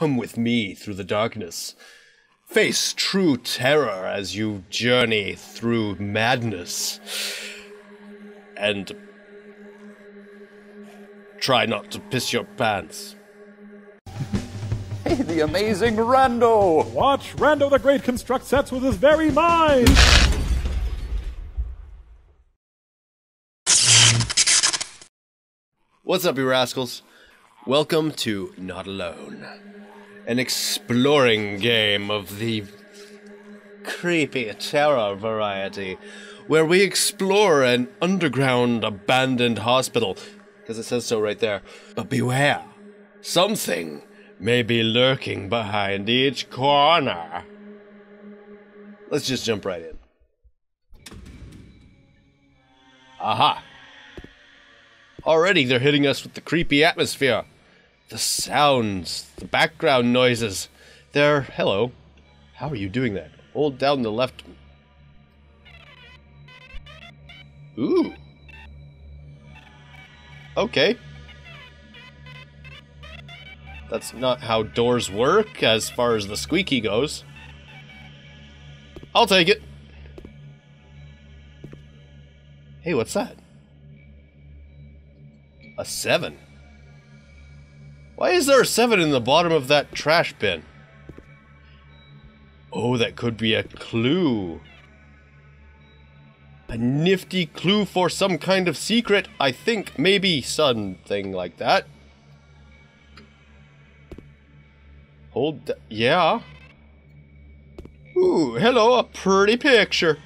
come with me through the darkness. Face true terror as you journey through madness. And try not to piss your pants. Hey, the amazing Rando! Watch Rando the Great construct sets with his very mind! What's up, you rascals? Welcome to Not Alone, an exploring game of the creepy terror variety, where we explore an underground abandoned hospital, because it says so right there. But beware, something may be lurking behind each corner. Let's just jump right in. Aha! Already they're hitting us with the creepy atmosphere. The sounds, the background noises. They're. Hello. How are you doing that? Hold down the left. Ooh. Okay. That's not how doors work as far as the squeaky goes. I'll take it. Hey, what's that? A seven? Why is there a seven in the bottom of that trash bin? Oh, that could be a clue. A nifty clue for some kind of secret, I think, maybe something like that. Hold, th- yeah. Ooh, hello, a pretty picture.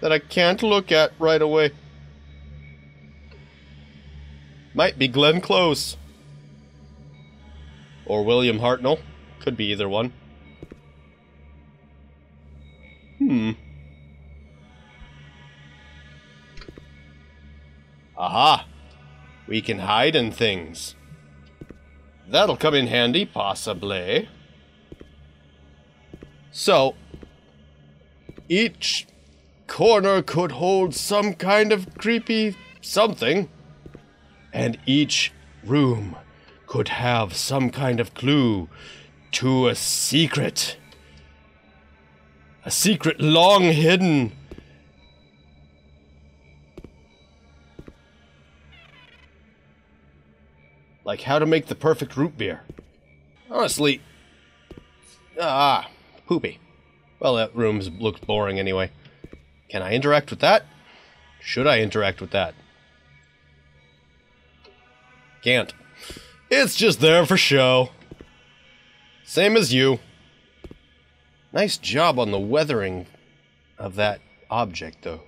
That I can't look at right away. Might be Glenn Close. Or William Hartnell. Could be either one. Hmm. Aha! We can hide in things. That'll come in handy, possibly. So, each corner could hold some kind of creepy something, and each room could have some kind of clue to a secret. A secret long hidden. Like how to make the perfect root beer. Honestly, ah, poopy. Well, that room looks boring anyway. Can I interact with that? Should I interact with that? Can't. It's just there for show. Same as you. Nice job on the weathering of that object, though.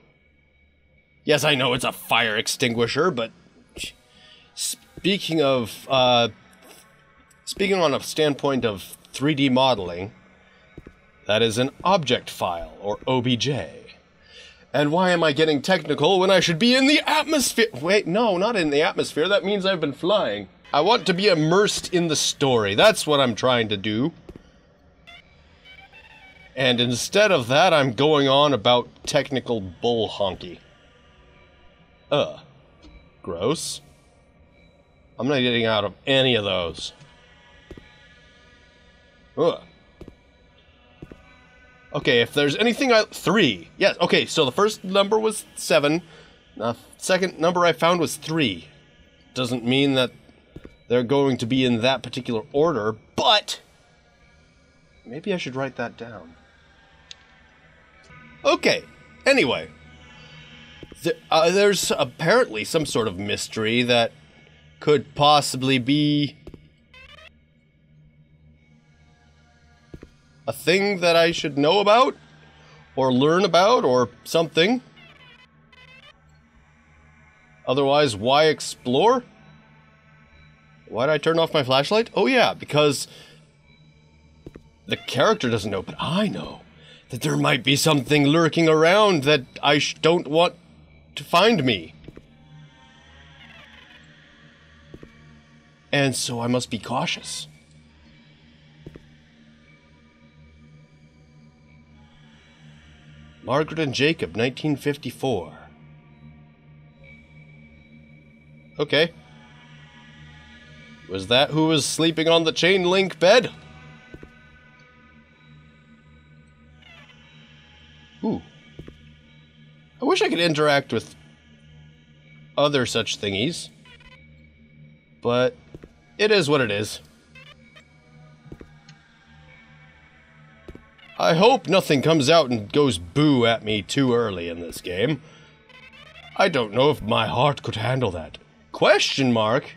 Yes, I know it's a fire extinguisher, but speaking of, uh, speaking on a standpoint of 3D modeling, that is an object file, or OBJ. And why am I getting technical when I should be in the atmosphere? Wait, no, not in the atmosphere. That means I've been flying. I want to be immersed in the story. That's what I'm trying to do. And instead of that, I'm going on about technical bull honky. Ugh. Gross. I'm not getting out of any of those. Ugh. Okay, if there's anything I... Three. Yes, okay, so the first number was seven. The second number I found was three. Doesn't mean that they're going to be in that particular order, but... Maybe I should write that down. Okay, anyway. Uh, there's apparently some sort of mystery that could possibly be a thing that I should know about or learn about or something. Otherwise, why explore? Why did I turn off my flashlight? Oh yeah, because the character doesn't know, but I know that there might be something lurking around that I don't want to find me. And so I must be cautious. Margaret and Jacob, 1954. Okay. Was that who was sleeping on the chain link bed? Ooh. I wish I could interact with other such thingies. But it is what it is. I hope nothing comes out and goes boo at me too early in this game. I don't know if my heart could handle that. Question mark?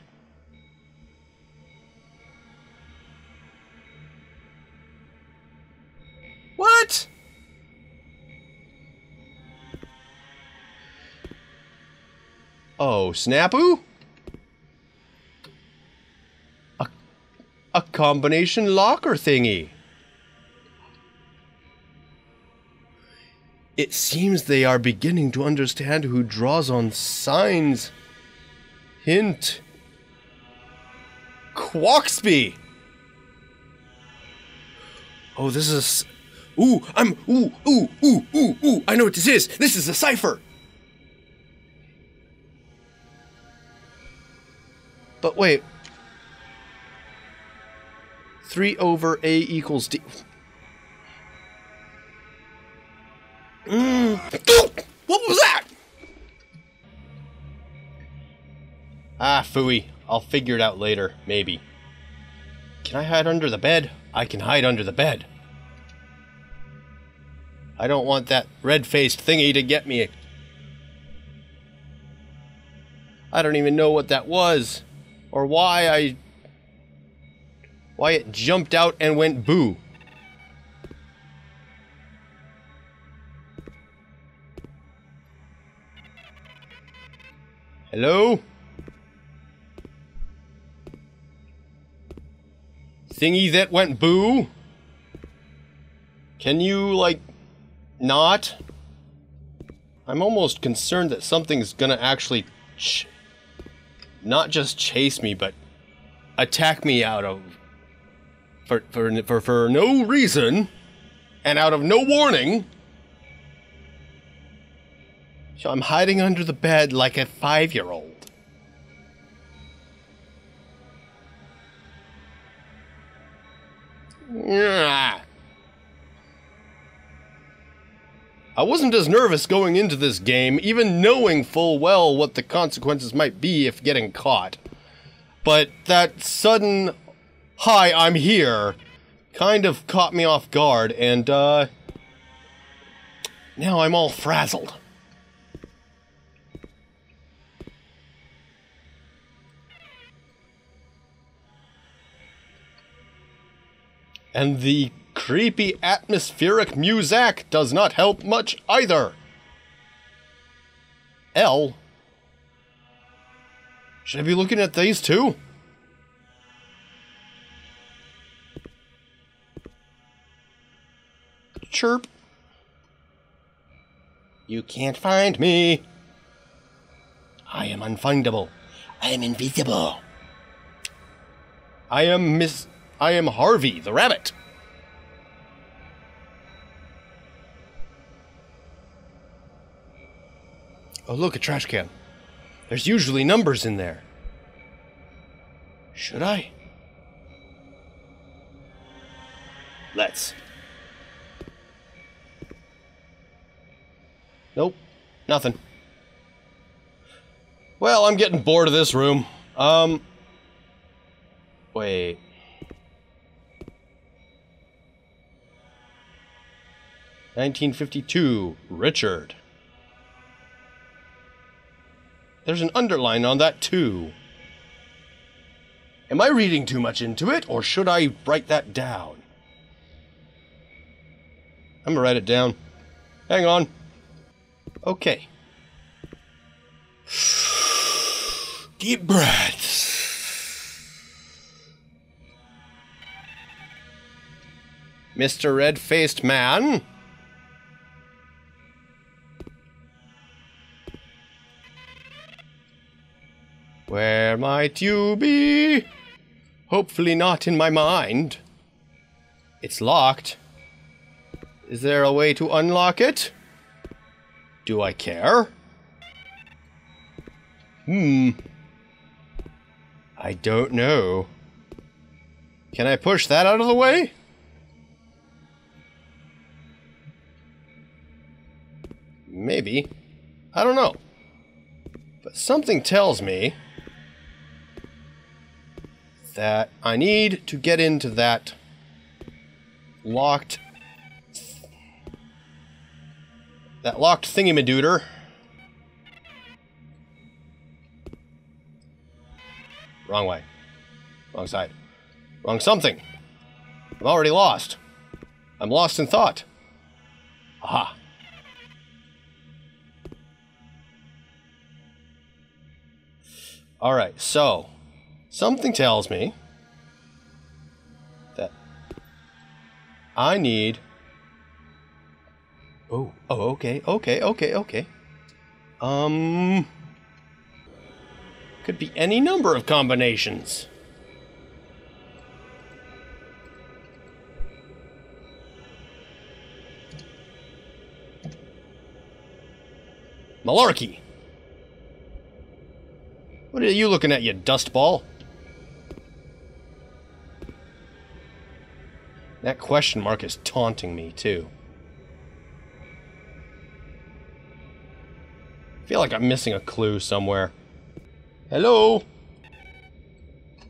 Oh, Snapu? A, a combination locker thingy. It seems they are beginning to understand who draws on signs. Hint. Quoxby! Oh, this is. Ooh, I'm. Ooh, ooh, ooh, ooh, ooh. I know what this is. This is a cipher. But wait. 3 over A equals D. Mm. What was that? Ah, fooey. I'll figure it out later, maybe. Can I hide under the bed? I can hide under the bed. I don't want that red-faced thingy to get me. I don't even know what that was. Or why I... Why it jumped out and went boo. Hello? Thingy that went boo? Can you, like, not? I'm almost concerned that something's gonna actually ch- not just chase me, but attack me out of for for for, for no reason and out of no warning. So I'm hiding under the bed like a five-year-old. Yeah. I wasn't as nervous going into this game, even knowing full well what the consequences might be if getting caught. But that sudden, hi, I'm here, kind of caught me off guard, and, uh, now I'm all frazzled. And the creepy atmospheric muzak does not help much either. L? Should I be looking at these too? Chirp. You can't find me. I am unfindable. I am invisible. I am Miss. I am Harvey the rabbit. Oh, look, a trash can. There's usually numbers in there. Should I? Let's. Nope, nothing. Well, I'm getting bored of this room. Um. Wait. Nineteen fifty-two. Richard. There's an underline on that too. Am I reading too much into it, or should I write that down? I'm gonna write it down. Hang on. Okay. Deep breaths. Mr. Red Faced Man. Might you be? Hopefully not in my mind. It's locked. Is there a way to unlock it? Do I care? Hmm. I don't know. Can I push that out of the way? Maybe. I don't know. But something tells me that I need to get into that locked that locked thingy-madooter. Wrong way. Wrong side. Wrong something. I'm already lost. I'm lost in thought. Aha. Alright, so something tells me that I need. Oh, oh, okay, okay, okay, okay. Um. Could be any number of combinations. Malarkey. What are you looking at, you dustball? That question mark is taunting me, too. I feel like I'm missing a clue somewhere. Hello?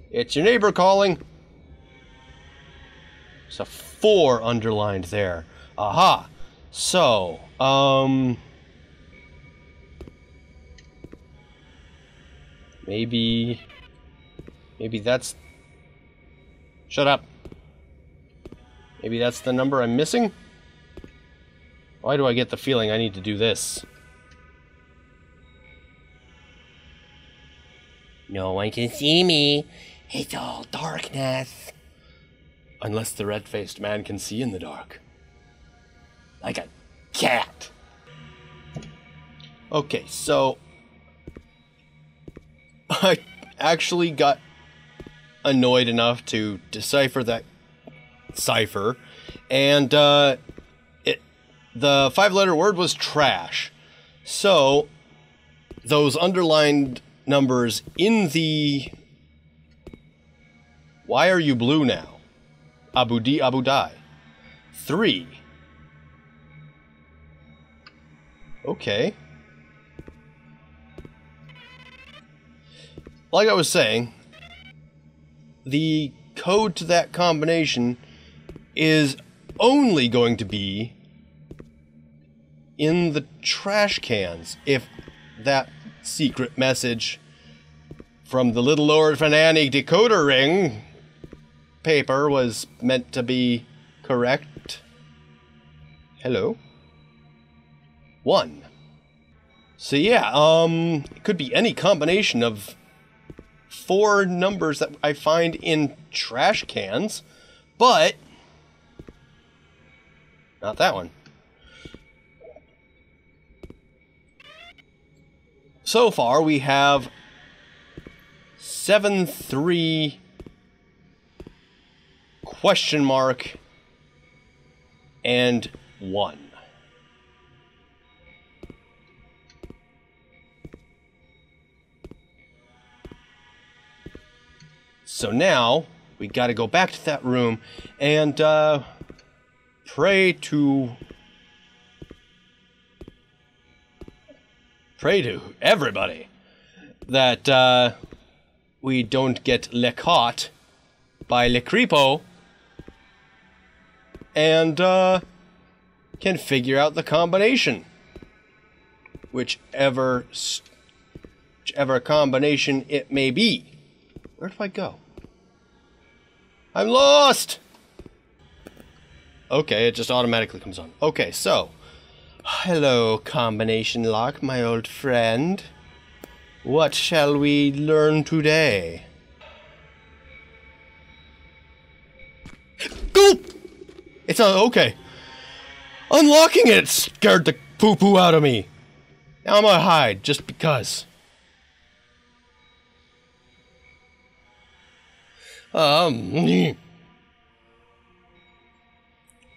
It's your neighbor calling. There's a four underlined there. Aha. So, um... Maybe... Maybe that's... Shut up. Maybe that's the number I'm missing? Why do I get the feeling I need to do this? No one can see me. It's all darkness. Unless the red-faced man can see in the dark. Like a cat. Okay, so... I actually got annoyed enough to decipher that cipher, and uh, it the five-letter word was trash. So those underlined numbers in the why are you blue now? Abu Di Abu Dai. Three. Okay. Like I was saying, the code to that combination is only going to be in the trash cans if that secret message from the Little Orphan Annie decoder ring paper was meant to be correct. Hello? One. So yeah, um, it could be any combination of four numbers that I find in trash cans, but not that one. So far, we have 7 3 question mark and 1. So now we got to go back to that room and uh, pray to pray to everybody that uh, we don't get le caught by le creepo and uh, can figure out the combination whichever whichever combination it may be where do I go? I'm lost! Okay, it just automatically comes on. Okay, so. Hello, combination lock, my old friend. What shall we learn today? Go! It's uh, okay. Unlocking it scared the poo poo out of me. Now I'm gonna hide just because. Um.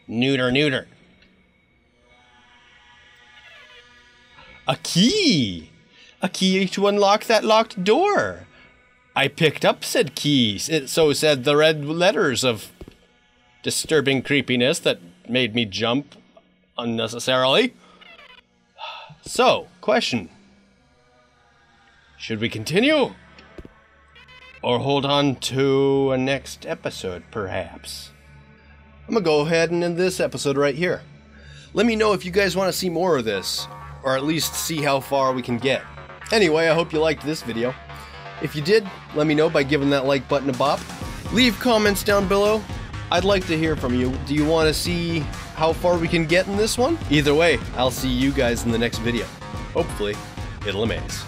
Neuter, neuter. A key! A key to unlock that locked door. I picked up said keys. It, so said the red letters of disturbing creepiness that made me jump unnecessarily. So, question. Should we continue? Or hold on to a next episode, perhaps? I'm gonna go ahead and end this episode right here. Let me know if you guys want to see more of this, or at least see how far we can get. Anyway, I hope you liked this video. If you did, let me know by giving that like button a bop. Leave comments down below. I'd like to hear from you. Do you want to see how far we can get in this one? Either way, I'll see you guys in the next video. Hopefully, it'll amaze.